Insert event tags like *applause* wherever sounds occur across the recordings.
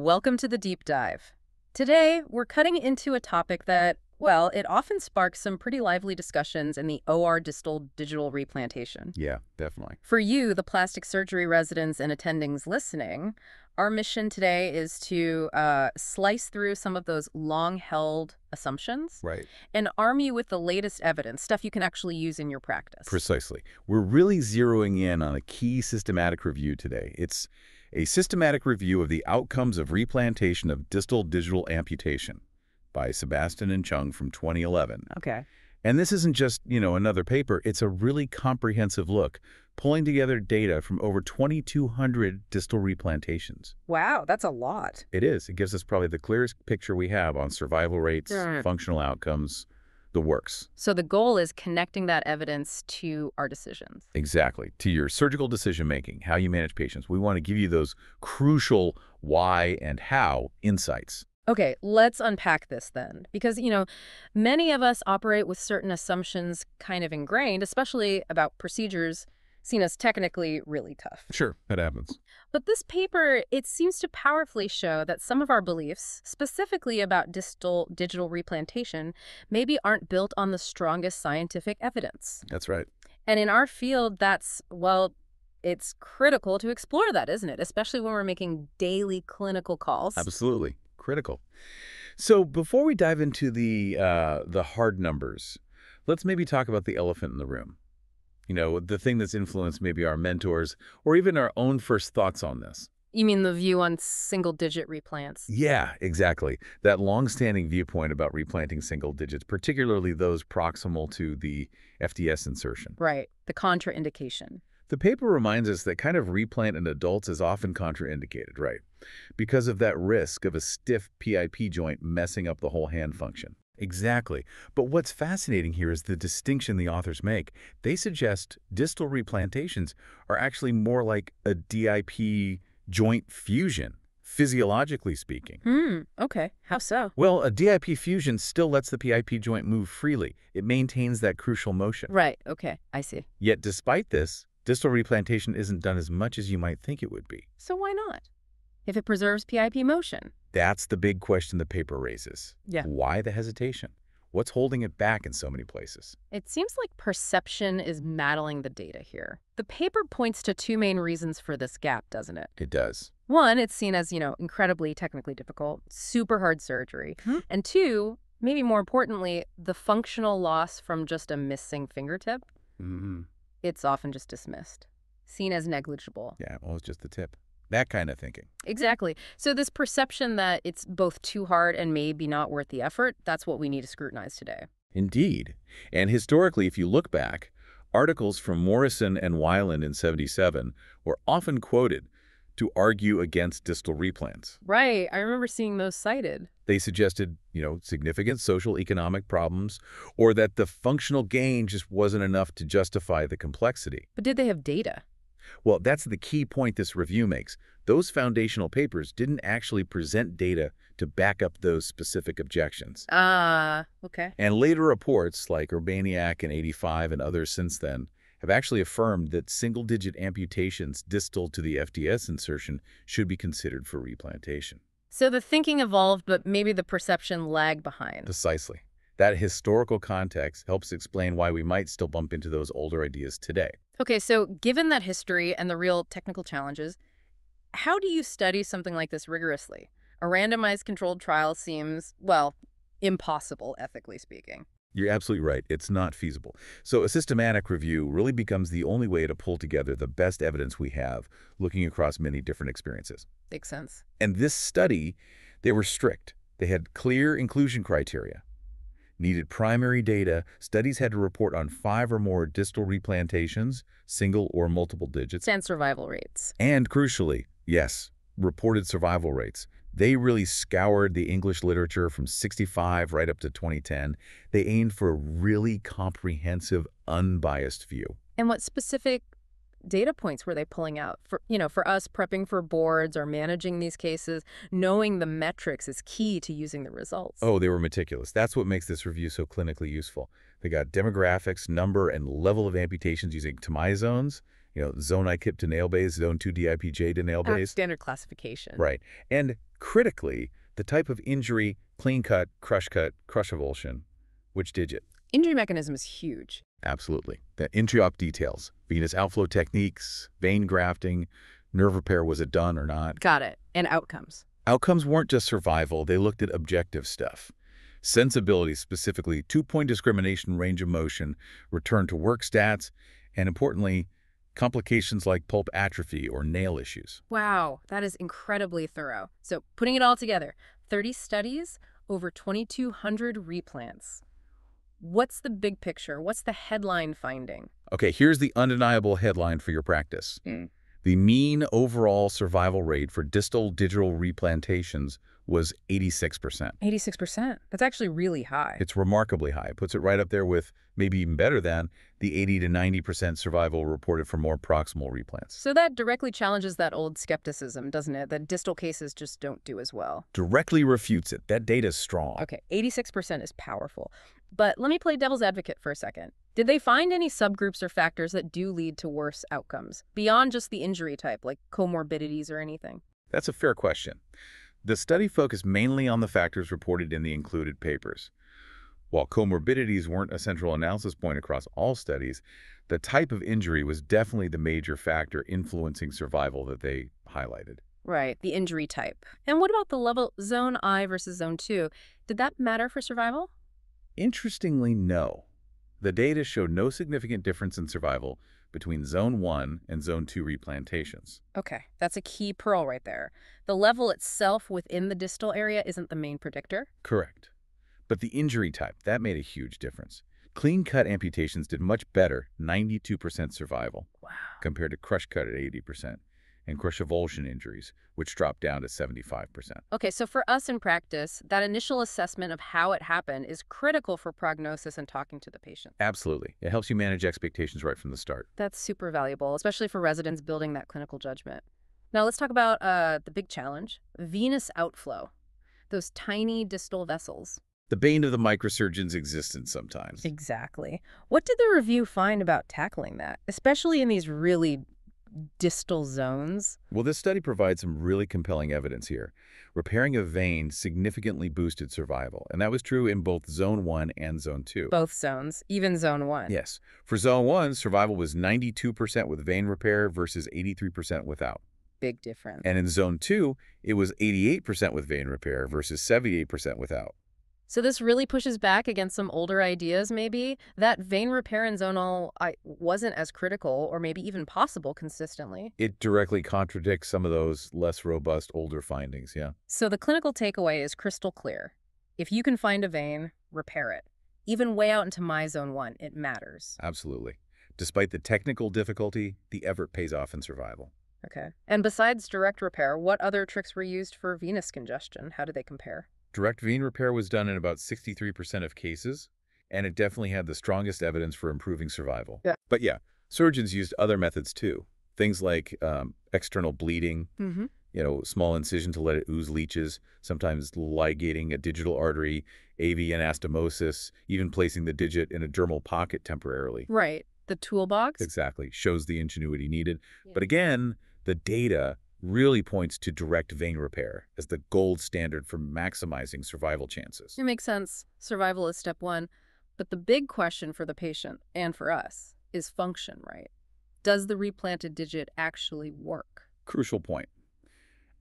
Welcome to the deep dive. Today, we're cutting into a topic that, well, it often sparks some pretty lively discussions in the OR distal digital replantation. Yeah, definitely. For you, the plastic surgery residents and attendings listening, our mission today is to uh, slice through some of those long-held assumptions Right. and arm you with the latest evidence, stuff you can actually use in your practice. Precisely. We're really zeroing in on a key systematic review today. It's a systematic review of the outcomes of replantation of distal digital amputation by Sebastin and Chung from 2011. Okay. And this isn't just, you know, another paper. It's a really comprehensive look, pulling together data from over 2,200 distal replantations. Wow, that's a lot. It is. It gives us probably the clearest picture we have on survival rates, functional outcomes, the works. So the goal is connecting that evidence to our decisions. Exactly. To your surgical decision-making, how you manage patients. We want to give you those crucial why and how insights. Okay, let's unpack this then. Because, you know, many of us operate with certain assumptions kind of ingrained, especially about procedures seen as technically really tough. Sure, that happens. But this paper, it seems to powerfully show that some of our beliefs, specifically about distal digital replantation, maybe aren't built on the strongest scientific evidence. That's right. And in our field, that's, well, it's critical to explore that, isn't it? Especially when we're making daily clinical calls. Absolutely. Critical. So before we dive into the uh, the hard numbers, let's maybe talk about the elephant in the room. You know, the thing that's influenced maybe our mentors or even our own first thoughts on this. You mean the view on single-digit replants? Yeah, exactly. That long-standing viewpoint about replanting single digits, particularly those proximal to the FDS insertion. Right, the contraindication. The paper reminds us that kind of replant in adults is often contraindicated, right? Because of that risk of a stiff PIP joint messing up the whole hand function. Exactly. But what's fascinating here is the distinction the authors make. They suggest distal replantations are actually more like a DIP joint fusion, physiologically speaking. Hmm, okay. How so? Well, a DIP fusion still lets the PIP joint move freely. It maintains that crucial motion. Right, okay, I see. Yet despite this, distal replantation isn't done as much as you might think it would be. So why not? If it preserves PIP motion. That's the big question the paper raises. Yeah. Why the hesitation? What's holding it back in so many places? It seems like perception is maddling the data here. The paper points to two main reasons for this gap, doesn't it? It does. One, it's seen as, you know, incredibly technically difficult, super hard surgery. Hmm. And two, maybe more importantly, the functional loss from just a missing fingertip. Mm-hmm. It's often just dismissed, seen as negligible. Yeah, well, it's just the tip. That kind of thinking. Exactly. So this perception that it's both too hard and maybe not worth the effort, that's what we need to scrutinize today. Indeed. And historically, if you look back, articles from Morrison and Weiland in 77 were often quoted to argue against distal replants. Right. I remember seeing those cited. They suggested, you know, significant social economic problems or that the functional gain just wasn't enough to justify the complexity. But did they have data? Well, that's the key point this review makes. Those foundational papers didn't actually present data to back up those specific objections. Ah, okay. And later reports, like Urbaniak in 85 and others since then, have actually affirmed that single-digit amputations distal to the FDS insertion should be considered for replantation. So the thinking evolved, but maybe the perception lagged behind. Precisely. That historical context helps explain why we might still bump into those older ideas today. Okay, so given that history and the real technical challenges, how do you study something like this rigorously? A randomized controlled trial seems, well, impossible, ethically speaking. You're absolutely right. It's not feasible. So a systematic review really becomes the only way to pull together the best evidence we have, looking across many different experiences. Makes sense. And this study, they were strict. They had clear inclusion criteria. Needed primary data. Studies had to report on five or more distal replantations, single or multiple digits. And survival rates. And crucially, yes, reported survival rates. They really scoured the English literature from 65 right up to 2010. They aimed for a really comprehensive, unbiased view. And what specific data points were they pulling out? For you know, for us prepping for boards or managing these cases, knowing the metrics is key to using the results. Oh, they were meticulous. That's what makes this review so clinically useful. They got demographics, number, and level of amputations using Tamai zones, You know, zone IKIP to nail base, zone 2 DIPJ to nail Ah, base. standard classification. Right. And critically, the type of injury, clean cut, crush cut, crush avulsion, which digit? Injury mechanism is huge. Absolutely. The intraop details, venous outflow techniques, vein grafting, nerve repair, was it done or not? Got it. And outcomes. Outcomes weren't just survival, they looked at objective stuff. Sensibility, specifically two-point discrimination range of motion, return to work stats, and importantly, complications like pulp atrophy or nail issues. Wow, that is incredibly thorough. So putting it all together, 30 studies, over 2,200 replants. What's the big picture? What's the headline finding? Okay, here's the undeniable headline for your practice. Mm. The mean overall survival rate for distal digital replantations was 86%. 86%. That's actually really high. It's remarkably high. It puts it right up there with, maybe even better than, the 80 to 90% survival reported for more proximal replants. So that directly challenges that old skepticism, doesn't it? That distal cases just don't do as well. Directly refutes it. That data's strong. Okay, 86% is powerful. But let me play devil's advocate for a second. Did they find any subgroups or factors that do lead to worse outcomes, beyond just the injury type, like comorbidities or anything? That's a fair question. The study focused mainly on the factors reported in the included papers. While comorbidities weren't a central analysis point across all studies, the type of injury was definitely the major factor influencing survival that they highlighted. Right, the injury type. And what about the level zone I versus zone 2? Did that matter for survival? Interestingly, no. The data showed no significant difference in survival between Zone 1 and Zone 2 replantations. Okay, that's a key pearl right there. The level itself within the distal area isn't the main predictor. Correct. But the injury type, that made a huge difference. Clean-cut amputations did much better, 92% survival, Wow. compared to crush-cut at 80%, and crush avulsion injuries, which dropped down to 75%. Okay, so for us in practice, that initial assessment of how it happened is critical for prognosis and talking to the patient. Absolutely. It helps you manage expectations right from the start. That's super valuable, especially for residents building that clinical judgment. Now let's talk about uh, the big challenge, venous outflow. Those tiny distal vessels. The bane of the microsurgeon's existence sometimes. Exactly. What did the review find about tackling that, especially in these really distal zones? Well, this study provides some really compelling evidence here. Repairing a vein significantly boosted survival, and that was true in both Zone 1 and Zone 2. Both zones, even zone one. Yes. For Zone 1, survival was 92% with vein repair versus 83% without. Big difference. And in Zone 2, it was 88% with vein repair versus 78% without. So this really pushes back against some older ideas, maybe, that vein repair in zonal I, wasn't as critical or maybe even possible consistently. It directly contradicts some of those less robust older findings, yeah. So the clinical takeaway is crystal clear. If you can find a vein, repair it. Even way out into my zone one, it matters. Absolutely. Despite the technical difficulty, the effort pays off in survival. Okay. And besides direct repair, what other tricks were used for venous congestion? How do they compare? Direct vein repair was done in about 63% of cases, and it definitely had the strongest evidence for improving survival. Yeah. But yeah, surgeons used other methods too. Things like um, external bleeding, Mm-hmm. you know, small incision to let it ooze leeches, sometimes ligating a digital artery, AV anastomosis, even placing the digit in a dermal pocket temporarily. Right. The toolbox? Exactly. Shows the ingenuity needed. Yeah. But again, the data really points to direct vein repair as the gold standard for maximizing survival chances. It makes sense. Survival is step one. But the big question for the patient and for us is function, right? Does the replanted digit actually work? Crucial point.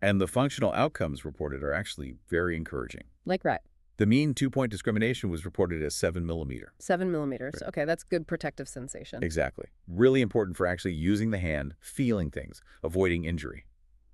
And the functional outcomes reported are actually very encouraging. Like right. The mean two-point discrimination was reported as 7 millimeter. Seven millimeters. Right. Okay, that's good protective sensation. Exactly. Really important for actually using the hand, feeling things, avoiding injury.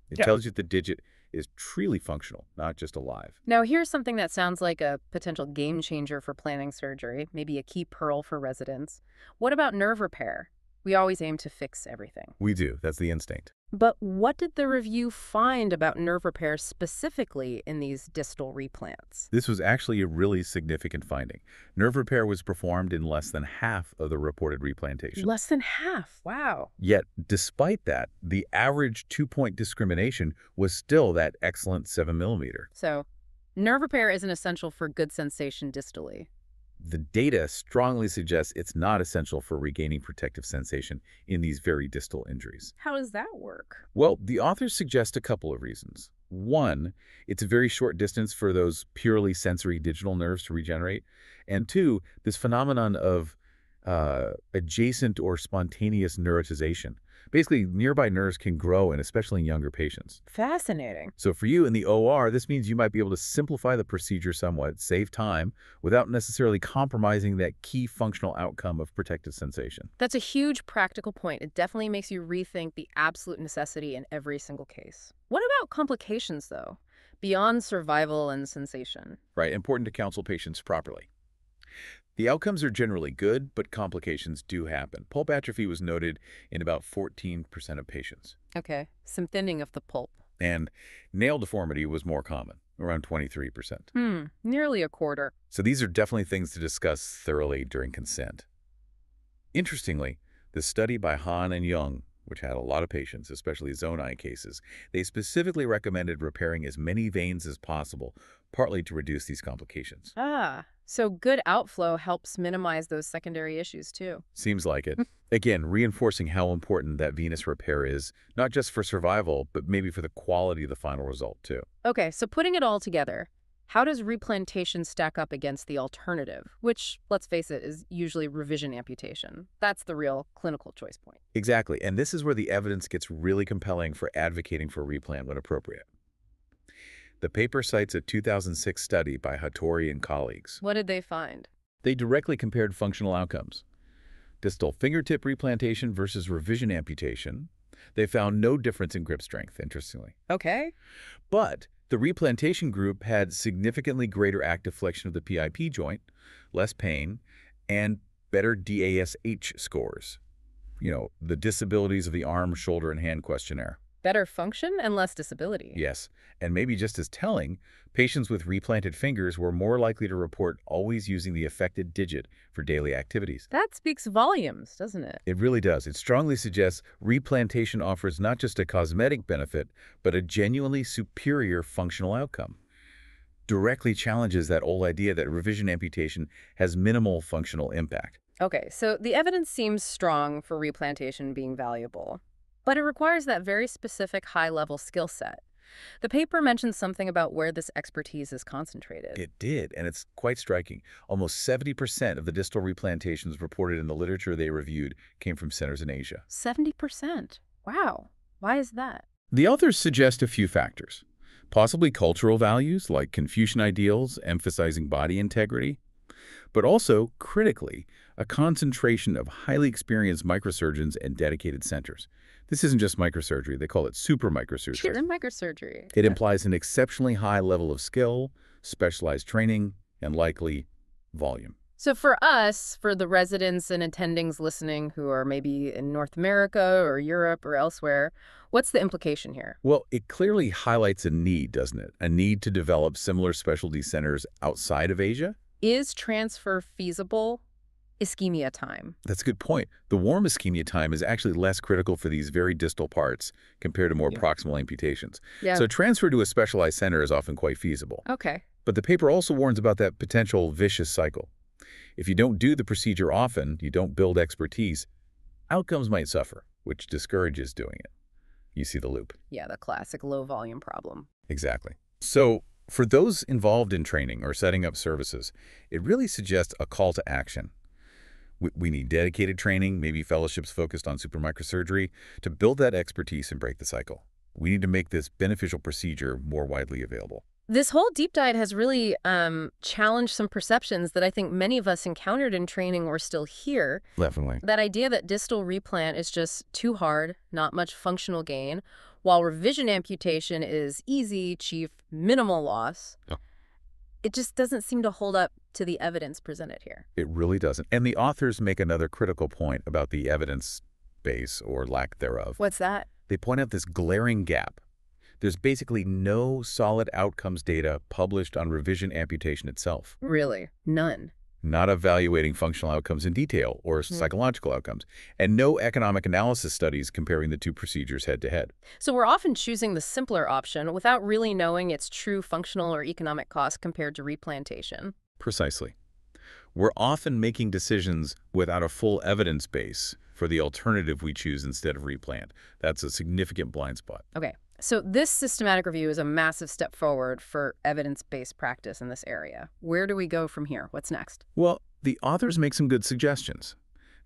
It Yeah. tells you the digit is truly functional, not just alive. Now, here's something that sounds like a potential game changer for planning surgery, maybe a key pearl for residents. What about nerve repair? We always aim to fix everything. We do. That's the instinct. But what did the review find about nerve repair specifically in these distal replants? This was actually a really significant finding. Nerve repair was performed in less than half of the reported replantation. Less than half. Wow. Yet, despite that, the average two-point discrimination was still that excellent 7 millimeter. So, nerve repair isn't essential for good sensation distally. The data strongly suggests it's not essential for regaining protective sensation in these very distal injuries. How does that work? Well, the authors suggest a couple of reasons. One, it's a very short distance for those purely sensory digital nerves to regenerate. And two, this phenomenon of uh, adjacent or spontaneous neurotization. Basically, nearby nerves can grow, and especially in younger patients. Fascinating. So for you in the OR, this means you might be able to simplify the procedure somewhat, save time, without necessarily compromising that key functional outcome of protective sensation. That's a huge practical point. It definitely makes you rethink the absolute necessity in every single case. What about complications, though? Beyond survival and sensation. Right, important to counsel patients properly. The outcomes are generally good, but complications do happen. Pulp atrophy was noted in about 14% of patients. Okay, some thinning of the pulp. And nail deformity was more common, around 23%. Hmm, nearly a quarter. So these are definitely things to discuss thoroughly during consent. Interestingly, the study by Han and Young, which had a lot of patients, especially zone I cases, they specifically recommended repairing as many veins as possible, partly to reduce these complications. Ah, so good outflow helps minimize those secondary issues too. Seems like it. *laughs* Again, reinforcing how important that venous repair is, not just for survival, but maybe for the quality of the final result too. Okay, so putting it all together, how does replantation stack up against the alternative, which, let's face it, is usually revision amputation? That's the real clinical choice point. Exactly, and this is where the evidence gets really compelling for advocating for replant when appropriate. The paper cites a 2006 study by Hattori and colleagues. What did they find? They directly compared functional outcomes. Distal fingertip replantation versus revision amputation. They found no difference in grip strength, interestingly. Okay. But the replantation group had significantly greater active flexion of the PIP joint, less pain, and better DASH scores. You know, the disabilities of the arm, shoulder, and hand questionnaire. Better function and less disability. Yes, and maybe just as telling, patients with replanted fingers were more likely to report always using the affected digit for daily activities. That speaks volumes, doesn't it? It really does. It strongly suggests replantation offers not just a cosmetic benefit, but a genuinely superior functional outcome. Directly challenges that old idea that revision amputation has minimal functional impact. Okay, so the evidence seems strong for replantation being valuable. But it requires that very specific high-level skill set. The paper mentions something about where this expertise is concentrated. It did, and it's quite striking. Almost 70% of the distal replantations reported in the literature they reviewed came from centers in Asia. 70%? Wow. Why is that? The authors suggest a few factors. Possibly cultural values, like Confucian ideals emphasizing body integrity, but also, critically, a concentration of highly experienced microsurgeons and dedicated centers. This isn't just microsurgery. They call it super microsurgery. Sure, microsurgery. It implies an exceptionally high level of skill, specialized training, and likely volume. So for us, for the residents and attendings listening who are maybe in North America or Europe or elsewhere, what's the implication here? Well, it clearly highlights a need, doesn't it? A need to develop similar specialty centers outside of Asia? Is transfer feasible ischemia time. That's a good point. The warm ischemia time is actually less critical for these very distal parts compared to more yeah. proximal amputations. Yeah. So transfer to a specialized center is often quite feasible. Okay. But the paper also warns about that potential vicious cycle. If you don't do the procedure often, you don't build expertise, outcomes might suffer, which discourages doing it. You see the loop. Yeah, the classic low volume problem. Exactly. So for those involved in training or setting up services, it really suggests a call to action we need dedicated training, maybe fellowships focused on supramicrosurgery, to build that expertise and break the cycle. We need to make this beneficial procedure more widely available. This whole deep dive has really um, challenged some perceptions that I think many of us encountered in training or still here. Definitely. That idea that distal replant is just too hard, not much functional gain, while revision amputation is easy, chief, minimal loss. Oh it just doesn't seem to hold up to the evidence presented here. It really doesn't. And the authors make another critical point about the evidence base or lack thereof. What's that? They point out this glaring gap. There's basically no solid outcomes data published on revision amputation itself. Really? None? Not evaluating functional outcomes in detail or mm. psychological outcomes, and no economic analysis studies comparing the two procedures head-to-head. -head. So we're often choosing the simpler option without really knowing its true functional or economic cost compared to replantation. Precisely. we're often making decisions without a full evidence base for the alternative we choose instead of replant. That's a significant blind spot. Okay, so this systematic review is a massive step forward for evidence-based practice in this area. Where do we go from here? What's next? Well, the authors make some good suggestions.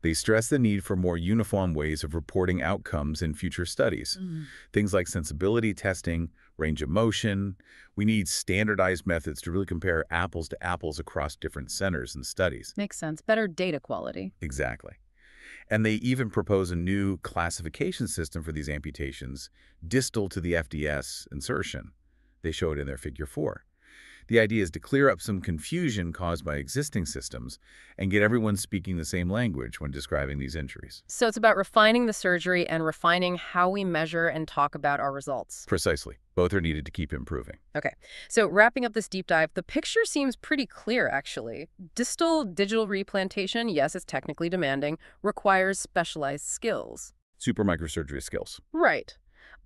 They stress the need for more uniform ways of reporting outcomes in future studies. Mm. Things like sensibility testing, range of motion. We need standardized methods to really compare apples to apples across different centers and studies. Makes sense. Better data quality. Exactly. And they even propose a new classification system for these amputations, distal to the FDS insertion. They show it in their figure 4. The idea is to clear up some confusion caused by existing systems and get everyone speaking the same language when describing these injuries. So it's about refining the surgery and refining how we measure and talk about our results. Precisely. Both are needed to keep improving. Okay. So wrapping up this deep dive, the picture seems pretty clear, actually. Distal digital replantation, yes, it's technically demanding, requires specialized skills. Super microsurgery skills. Right.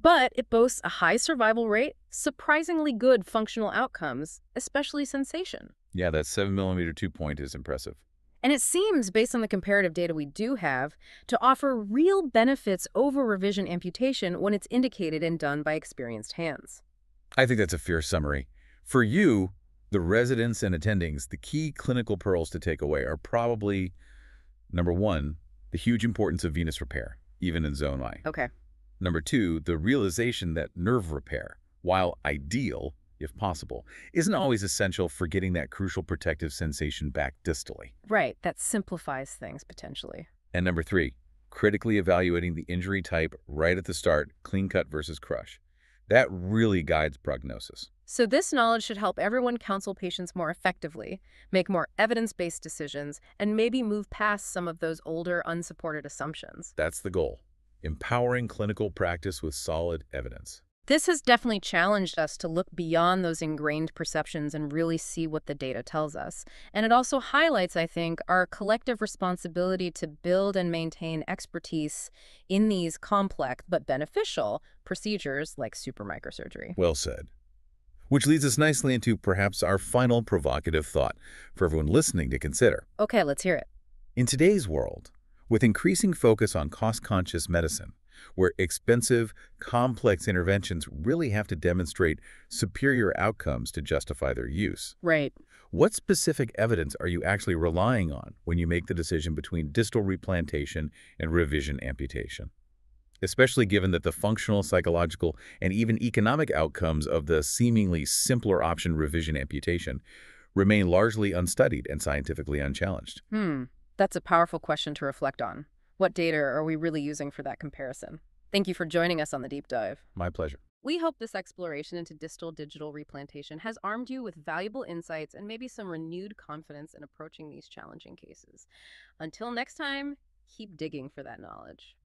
But it boasts a high survival rate, surprisingly good functional outcomes, especially sensation. Yeah, that 7 millimeter two point is impressive. And it seems, based on the comparative data we do have, to offer real benefits over revision amputation when it's indicated and done by experienced hands. I think that's a fair summary. For you, the residents and attendings, the key clinical pearls to take away are probably, number one, the huge importance of venous repair, even in zone I. Okay. Number two, the realization that nerve repair, while ideal, if possible, isn't always essential for getting that crucial protective sensation back distally. Right, that simplifies things potentially. And number three, critically evaluating the injury type right at the start, clean cut versus crush. That really guides prognosis. So this knowledge should help everyone counsel patients more effectively, make more evidence-based decisions, and maybe move past some of those older, unsupported assumptions. That's the goal. Empowering clinical practice with solid evidence. This has definitely challenged us to look beyond those ingrained perceptions and really see what the data tells us. And it also highlights, I think, our collective responsibility to build and maintain expertise in these complex but beneficial procedures like supramicrosurgery. Well said. Which leads us nicely into perhaps our final provocative thought for everyone listening to consider. Okay, let's hear it. In today's world, with increasing focus on cost-conscious medicine, where expensive, complex interventions really have to demonstrate superior outcomes to justify their use, Right. what specific evidence are you actually relying on when you make the decision between distal replantation and revision amputation? Especially given that the functional, psychological, and even economic outcomes of the seemingly simpler option revision amputation remain largely unstudied and scientifically unchallenged. Hmm. That's a powerful question to reflect on. What data are we really using for that comparison? Thank you for joining us on the deep dive. My pleasure. We hope this exploration into distal digital replantation has armed you with valuable insights and maybe some renewed confidence in approaching these challenging cases. Until next time, keep digging for that knowledge.